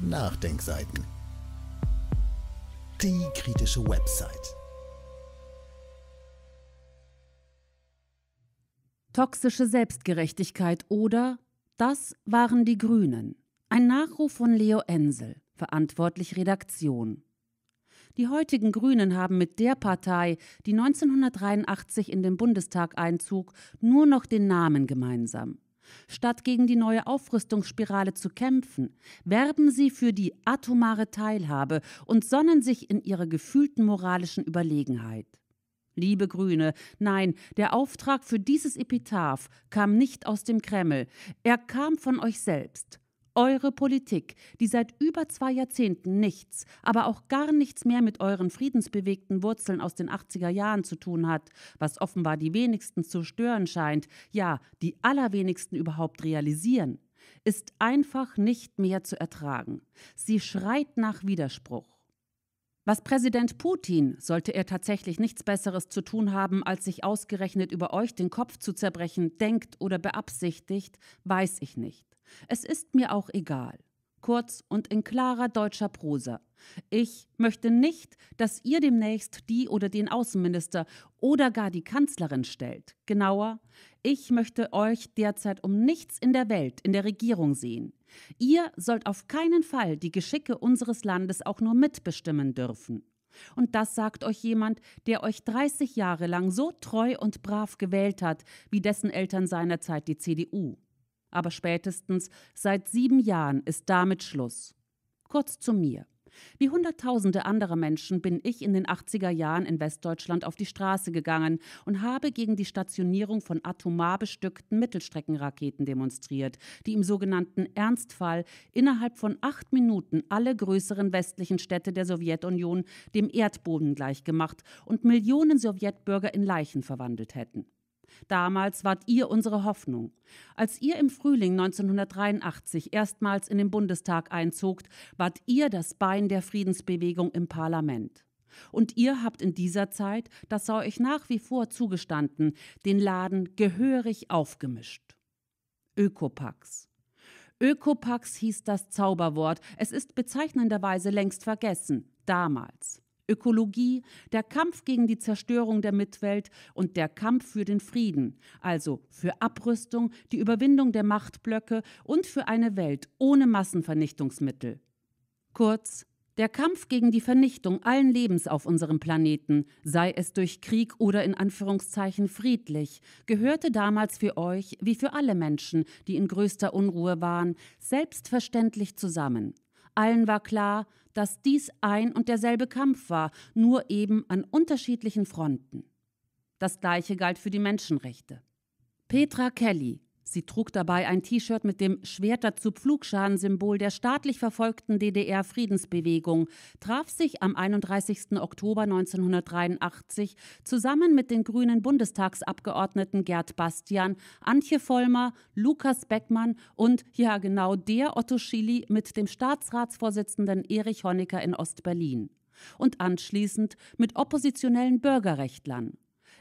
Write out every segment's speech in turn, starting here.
Nachdenkseiten. Die kritische Website. Toxische Selbstgerechtigkeit oder Das waren die Grünen. Ein Nachruf von Leo Ensel, verantwortlich Redaktion. Die heutigen Grünen haben mit der Partei, die 1983 in den Bundestag einzog, nur noch den Namen gemeinsam. Statt gegen die neue Aufrüstungsspirale zu kämpfen, werben sie für die atomare Teilhabe und sonnen sich in ihrer gefühlten moralischen Überlegenheit. Liebe Grüne, nein, der Auftrag für dieses Epitaph kam nicht aus dem Kreml, er kam von euch selbst. Eure Politik, die seit über zwei Jahrzehnten nichts, aber auch gar nichts mehr mit euren friedensbewegten Wurzeln aus den 80er Jahren zu tun hat, was offenbar die wenigsten zu stören scheint, ja, die allerwenigsten überhaupt realisieren, ist einfach nicht mehr zu ertragen. Sie schreit nach Widerspruch. Was Präsident Putin, sollte er tatsächlich nichts Besseres zu tun haben, als sich ausgerechnet über euch den Kopf zu zerbrechen, denkt oder beabsichtigt, weiß ich nicht. Es ist mir auch egal. Kurz und in klarer deutscher Prosa. Ich möchte nicht, dass ihr demnächst die oder den Außenminister oder gar die Kanzlerin stellt. Genauer, ich möchte euch derzeit um nichts in der Welt in der Regierung sehen. Ihr sollt auf keinen Fall die Geschicke unseres Landes auch nur mitbestimmen dürfen. Und das sagt euch jemand, der euch 30 Jahre lang so treu und brav gewählt hat, wie dessen Eltern seinerzeit die CDU. Aber spätestens seit sieben Jahren ist damit Schluss. Kurz zu mir. Wie Hunderttausende anderer Menschen bin ich in den 80er Jahren in Westdeutschland auf die Straße gegangen und habe gegen die Stationierung von atomar bestückten Mittelstreckenraketen demonstriert, die im sogenannten Ernstfall innerhalb von acht Minuten alle größeren westlichen Städte der Sowjetunion dem Erdboden gleichgemacht und Millionen Sowjetbürger in Leichen verwandelt hätten. Damals wart ihr unsere Hoffnung. Als ihr im Frühling 1983 erstmals in den Bundestag einzogt, wart ihr das Bein der Friedensbewegung im Parlament. Und ihr habt in dieser Zeit, das sei euch nach wie vor zugestanden, den Laden gehörig aufgemischt. Ökopax. Ökopax hieß das Zauberwort, es ist bezeichnenderweise längst vergessen, damals. Ökologie, der Kampf gegen die Zerstörung der Mitwelt und der Kampf für den Frieden, also für Abrüstung, die Überwindung der Machtblöcke und für eine Welt ohne Massenvernichtungsmittel. Kurz, der Kampf gegen die Vernichtung allen Lebens auf unserem Planeten, sei es durch Krieg oder in Anführungszeichen friedlich, gehörte damals für euch, wie für alle Menschen, die in größter Unruhe waren, selbstverständlich zusammen. Allen war klar, dass dies ein und derselbe Kampf war, nur eben an unterschiedlichen Fronten. Das gleiche galt für die Menschenrechte. Petra Kelly, Sie trug dabei ein T-Shirt mit dem Schwerter zu Pflugschaden-Symbol der staatlich verfolgten DDR-Friedensbewegung, traf sich am 31. Oktober 1983 zusammen mit den grünen Bundestagsabgeordneten Gerd Bastian, Antje Vollmer, Lukas Beckmann und, ja genau, der Otto Schily mit dem Staatsratsvorsitzenden Erich Honecker in Ostberlin. Und anschließend mit oppositionellen Bürgerrechtlern.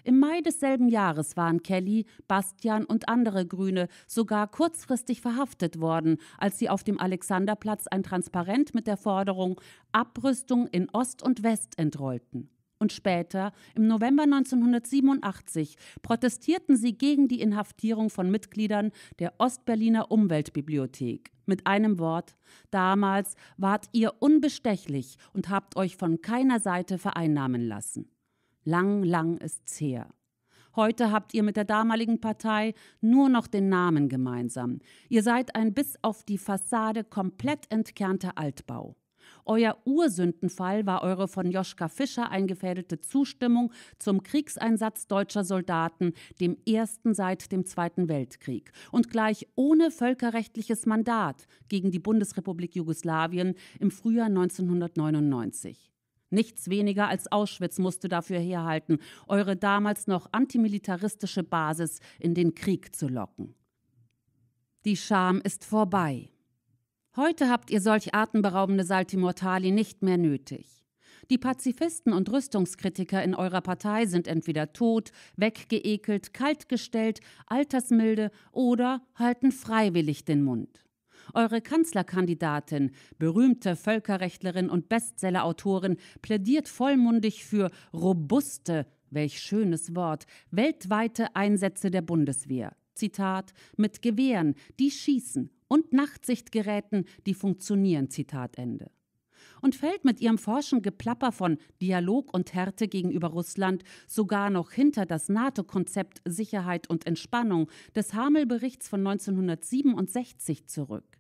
Im Mai desselben Jahres waren Kelly, Bastian und andere Grüne sogar kurzfristig verhaftet worden, als sie auf dem Alexanderplatz ein Transparent mit der Forderung Abrüstung in Ost und West entrollten. Und später, im November 1987, protestierten sie gegen die Inhaftierung von Mitgliedern der Ostberliner Umweltbibliothek. Mit einem Wort, damals wart ihr unbestechlich und habt euch von keiner Seite vereinnahmen lassen. Lang, lang ist's her. Heute habt ihr mit der damaligen Partei nur noch den Namen gemeinsam. Ihr seid ein bis auf die Fassade komplett entkernter Altbau. Euer Ursündenfall war eure von Joschka Fischer eingefädelte Zustimmung zum Kriegseinsatz deutscher Soldaten, dem ersten seit dem Zweiten Weltkrieg, und gleich ohne völkerrechtliches Mandat gegen die Bundesrepublik Jugoslawien im Frühjahr 1999. Nichts weniger als Auschwitz musste dafür herhalten, eure damals noch antimilitaristische Basis in den Krieg zu locken. Die Scham ist vorbei. Heute habt ihr solch atemberaubende Salti Mortali nicht mehr nötig. Die Pazifisten und Rüstungskritiker in eurer Partei sind entweder tot, weggeekelt, kaltgestellt, altersmilde oder halten freiwillig den Mund. Eure Kanzlerkandidatin, berühmte Völkerrechtlerin und Bestsellerautorin, plädiert vollmundig für robuste, welch schönes Wort, weltweite Einsätze der Bundeswehr. Zitat, mit Gewehren, die schießen und Nachtsichtgeräten, die funktionieren. Zitat Ende und fällt mit ihrem forschen Geplapper von Dialog und Härte gegenüber Russland sogar noch hinter das NATO-Konzept Sicherheit und Entspannung des Hamel-Berichts von 1967 zurück.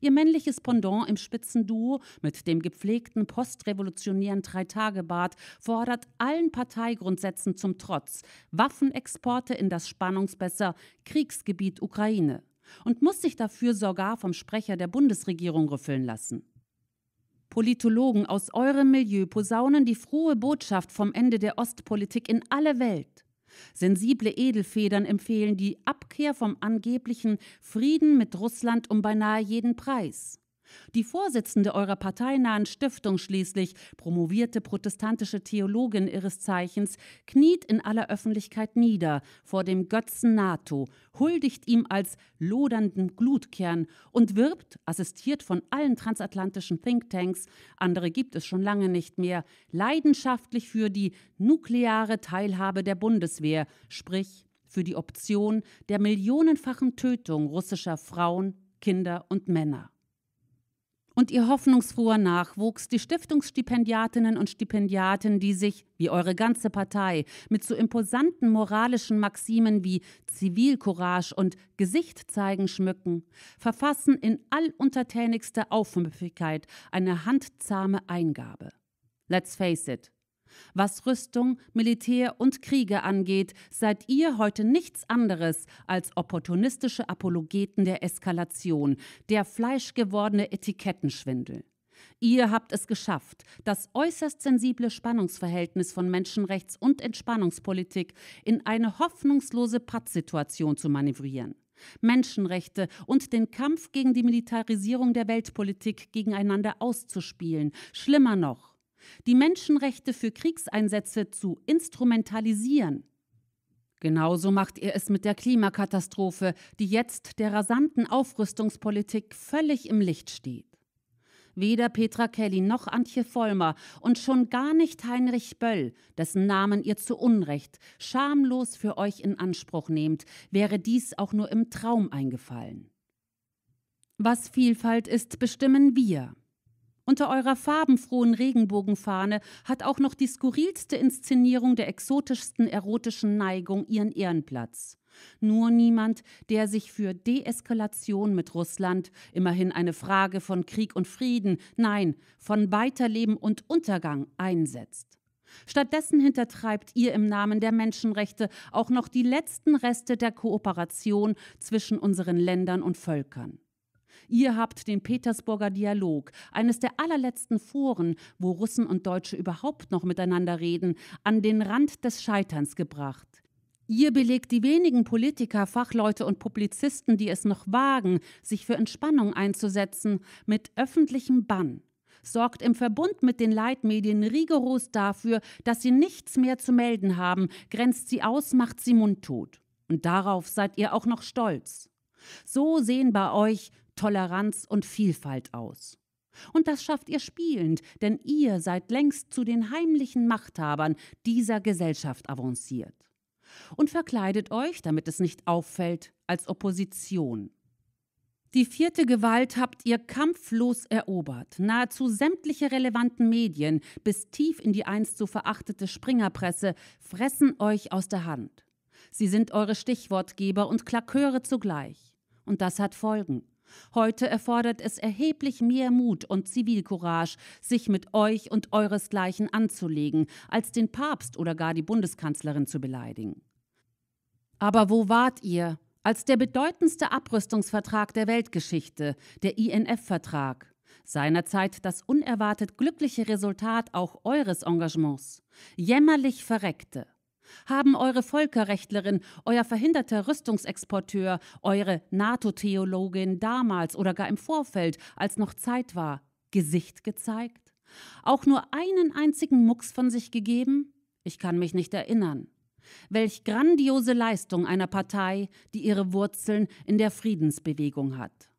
Ihr männliches Pendant im Spitzenduo mit dem gepflegten postrevolutionären Dreitagebart fordert allen Parteigrundsätzen zum Trotz Waffenexporte in das Spannungsbesser Kriegsgebiet Ukraine und muss sich dafür sogar vom Sprecher der Bundesregierung rüffeln lassen. Politologen aus eurem Milieu posaunen die frohe Botschaft vom Ende der Ostpolitik in alle Welt. Sensible Edelfedern empfehlen die Abkehr vom angeblichen Frieden mit Russland um beinahe jeden Preis. Die Vorsitzende eurer parteinahen Stiftung schließlich, promovierte protestantische Theologin ihres Zeichens, kniet in aller Öffentlichkeit nieder vor dem Götzen NATO, huldigt ihm als lodernden Glutkern und wirbt, assistiert von allen transatlantischen Thinktanks, andere gibt es schon lange nicht mehr, leidenschaftlich für die nukleare Teilhabe der Bundeswehr, sprich für die Option der millionenfachen Tötung russischer Frauen, Kinder und Männer und ihr hoffnungsfroher Nachwuchs, die Stiftungsstipendiatinnen und Stipendiaten, die sich, wie eure ganze Partei, mit so imposanten moralischen Maximen wie Zivilcourage und Gesicht zeigen schmücken, verfassen in alluntertänigster Aufmüpfigkeit eine handzahme Eingabe. Let's face it, was Rüstung, Militär und Kriege angeht, seid ihr heute nichts anderes als opportunistische Apologeten der Eskalation, der fleischgewordene Etikettenschwindel. Ihr habt es geschafft, das äußerst sensible Spannungsverhältnis von Menschenrechts- und Entspannungspolitik in eine hoffnungslose Pattsituation zu manövrieren. Menschenrechte und den Kampf gegen die Militarisierung der Weltpolitik gegeneinander auszuspielen. Schlimmer noch, die Menschenrechte für Kriegseinsätze zu instrumentalisieren. Genauso macht ihr es mit der Klimakatastrophe, die jetzt der rasanten Aufrüstungspolitik völlig im Licht steht. Weder Petra Kelly noch Antje Vollmer und schon gar nicht Heinrich Böll, dessen Namen ihr zu Unrecht schamlos für euch in Anspruch nehmt, wäre dies auch nur im Traum eingefallen. Was Vielfalt ist, bestimmen wir. Unter eurer farbenfrohen Regenbogenfahne hat auch noch die skurrilste Inszenierung der exotischsten erotischen Neigung ihren Ehrenplatz. Nur niemand, der sich für Deeskalation mit Russland, immerhin eine Frage von Krieg und Frieden, nein, von Weiterleben und Untergang einsetzt. Stattdessen hintertreibt ihr im Namen der Menschenrechte auch noch die letzten Reste der Kooperation zwischen unseren Ländern und Völkern. Ihr habt den Petersburger Dialog, eines der allerletzten Foren, wo Russen und Deutsche überhaupt noch miteinander reden, an den Rand des Scheiterns gebracht. Ihr belegt die wenigen Politiker, Fachleute und Publizisten, die es noch wagen, sich für Entspannung einzusetzen, mit öffentlichem Bann sorgt im Verbund mit den Leitmedien rigoros dafür, dass sie nichts mehr zu melden haben, grenzt sie aus, macht sie mundtot. Und darauf seid ihr auch noch stolz. So sehen bei euch Toleranz und Vielfalt aus. Und das schafft ihr spielend, denn ihr seid längst zu den heimlichen Machthabern dieser Gesellschaft avanciert. Und verkleidet euch, damit es nicht auffällt, als Opposition. Die vierte Gewalt habt ihr kampflos erobert. Nahezu sämtliche relevanten Medien, bis tief in die einst so verachtete Springerpresse, fressen euch aus der Hand. Sie sind eure Stichwortgeber und Klaköre zugleich. Und das hat Folgen. Heute erfordert es erheblich mehr Mut und Zivilcourage, sich mit euch und euresgleichen anzulegen, als den Papst oder gar die Bundeskanzlerin zu beleidigen. Aber wo wart ihr, als der bedeutendste Abrüstungsvertrag der Weltgeschichte, der INF-Vertrag, seinerzeit das unerwartet glückliche Resultat auch eures Engagements, jämmerlich verreckte? Haben eure Völkerrechtlerin, euer verhinderter Rüstungsexporteur, eure NATO-Theologin damals oder gar im Vorfeld, als noch Zeit war, Gesicht gezeigt? Auch nur einen einzigen Mucks von sich gegeben? Ich kann mich nicht erinnern. Welch grandiose Leistung einer Partei, die ihre Wurzeln in der Friedensbewegung hat.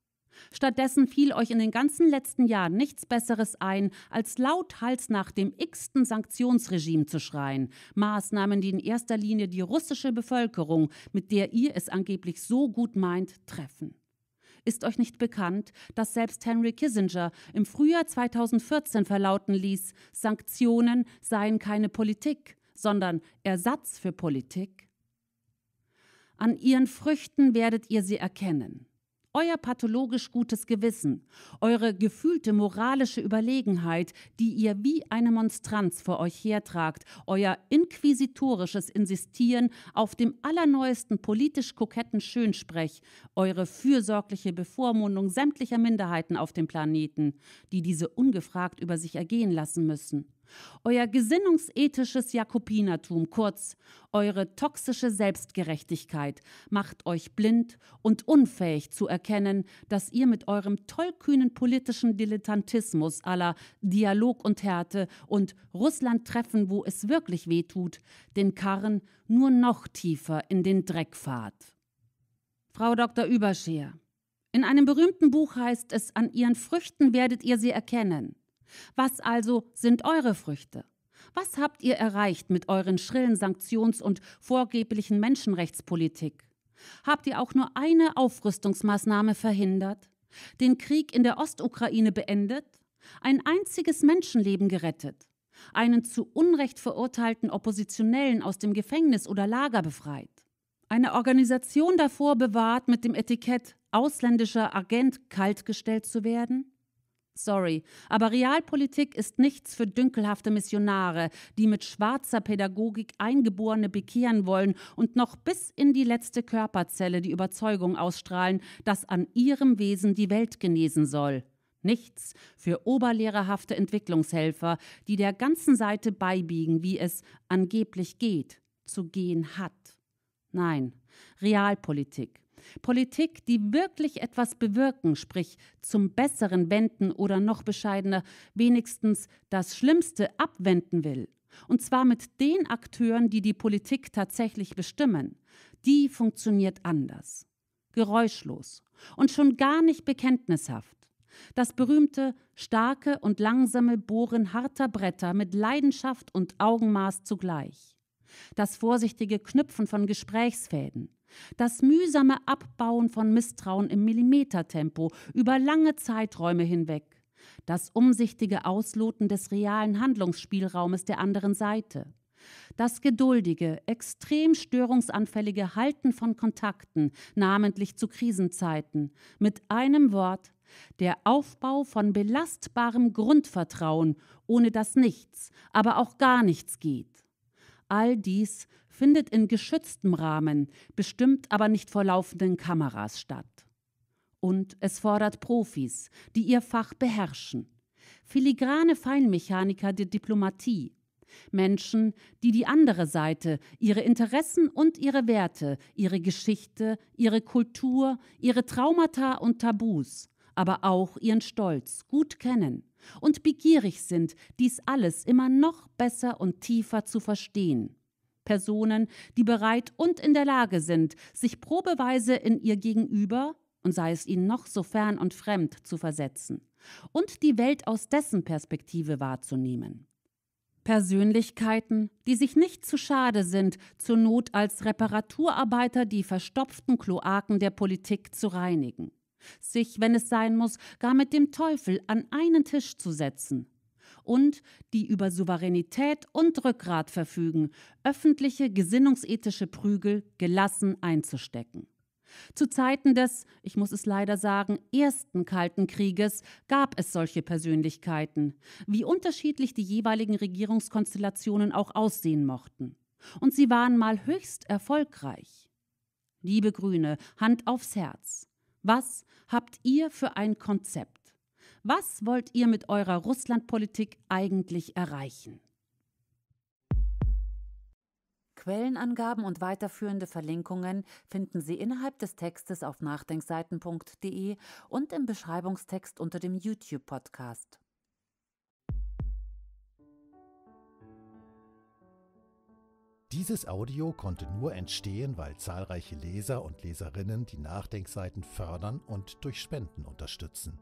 Stattdessen fiel euch in den ganzen letzten Jahren nichts Besseres ein, als lauthals nach dem x-ten Sanktionsregime zu schreien. Maßnahmen, die in erster Linie die russische Bevölkerung, mit der ihr es angeblich so gut meint, treffen. Ist euch nicht bekannt, dass selbst Henry Kissinger im Frühjahr 2014 verlauten ließ, Sanktionen seien keine Politik, sondern Ersatz für Politik? An ihren Früchten werdet ihr sie erkennen euer pathologisch gutes Gewissen, eure gefühlte moralische Überlegenheit, die ihr wie eine Monstranz vor euch hertragt, euer inquisitorisches Insistieren auf dem allerneuesten politisch koketten Schönsprech, eure fürsorgliche Bevormundung sämtlicher Minderheiten auf dem Planeten, die diese ungefragt über sich ergehen lassen müssen. Euer gesinnungsethisches Jakobinertum, kurz eure toxische Selbstgerechtigkeit, macht euch blind und unfähig zu erkennen, dass ihr mit eurem tollkühnen politischen Dilettantismus aller Dialog und Härte und Russland treffen, wo es wirklich weh tut, den Karren nur noch tiefer in den Dreck fahrt. Frau Dr. Überscheer, in einem berühmten Buch heißt es, an ihren Früchten werdet ihr sie erkennen. Was also sind eure Früchte? Was habt ihr erreicht mit euren schrillen Sanktions- und vorgeblichen Menschenrechtspolitik? Habt ihr auch nur eine Aufrüstungsmaßnahme verhindert? Den Krieg in der Ostukraine beendet? Ein einziges Menschenleben gerettet? Einen zu Unrecht verurteilten Oppositionellen aus dem Gefängnis oder Lager befreit? Eine Organisation davor bewahrt, mit dem Etikett ausländischer Agent kaltgestellt zu werden? Sorry, aber Realpolitik ist nichts für dünkelhafte Missionare, die mit schwarzer Pädagogik Eingeborene bekehren wollen und noch bis in die letzte Körperzelle die Überzeugung ausstrahlen, dass an ihrem Wesen die Welt genesen soll. Nichts für oberlehrerhafte Entwicklungshelfer, die der ganzen Seite beibiegen, wie es angeblich geht, zu gehen hat. Nein, Realpolitik Politik, die wirklich etwas bewirken, sprich zum Besseren wenden oder noch bescheidener wenigstens das Schlimmste abwenden will, und zwar mit den Akteuren, die die Politik tatsächlich bestimmen, die funktioniert anders, geräuschlos und schon gar nicht bekenntnishaft. Das berühmte starke und langsame Bohren harter Bretter mit Leidenschaft und Augenmaß zugleich. Das vorsichtige Knüpfen von Gesprächsfäden, das mühsame Abbauen von Misstrauen im Millimetertempo über lange Zeiträume hinweg. Das umsichtige Ausloten des realen Handlungsspielraumes der anderen Seite. Das geduldige, extrem störungsanfällige Halten von Kontakten, namentlich zu Krisenzeiten. Mit einem Wort, der Aufbau von belastbarem Grundvertrauen, ohne das nichts, aber auch gar nichts geht. All dies findet in geschütztem Rahmen, bestimmt aber nicht vor laufenden Kameras statt. Und es fordert Profis, die ihr Fach beherrschen. Filigrane Feinmechaniker der Diplomatie. Menschen, die die andere Seite, ihre Interessen und ihre Werte, ihre Geschichte, ihre Kultur, ihre Traumata und Tabus, aber auch ihren Stolz gut kennen und begierig sind, dies alles immer noch besser und tiefer zu verstehen. Personen, die bereit und in der Lage sind, sich probeweise in ihr Gegenüber, und sei es ihnen noch so fern und fremd, zu versetzen und die Welt aus dessen Perspektive wahrzunehmen. Persönlichkeiten, die sich nicht zu schade sind, zur Not als Reparaturarbeiter die verstopften Kloaken der Politik zu reinigen, sich, wenn es sein muss, gar mit dem Teufel an einen Tisch zu setzen und die über Souveränität und Rückgrat verfügen, öffentliche gesinnungsethische Prügel gelassen einzustecken. Zu Zeiten des, ich muss es leider sagen, ersten Kalten Krieges gab es solche Persönlichkeiten, wie unterschiedlich die jeweiligen Regierungskonstellationen auch aussehen mochten. Und sie waren mal höchst erfolgreich. Liebe Grüne, Hand aufs Herz. Was habt ihr für ein Konzept? Was wollt ihr mit eurer Russlandpolitik eigentlich erreichen? Quellenangaben und weiterführende Verlinkungen finden Sie innerhalb des Textes auf nachdenkseiten.de und im Beschreibungstext unter dem YouTube-Podcast. Dieses Audio konnte nur entstehen, weil zahlreiche Leser und Leserinnen die Nachdenkseiten fördern und durch Spenden unterstützen.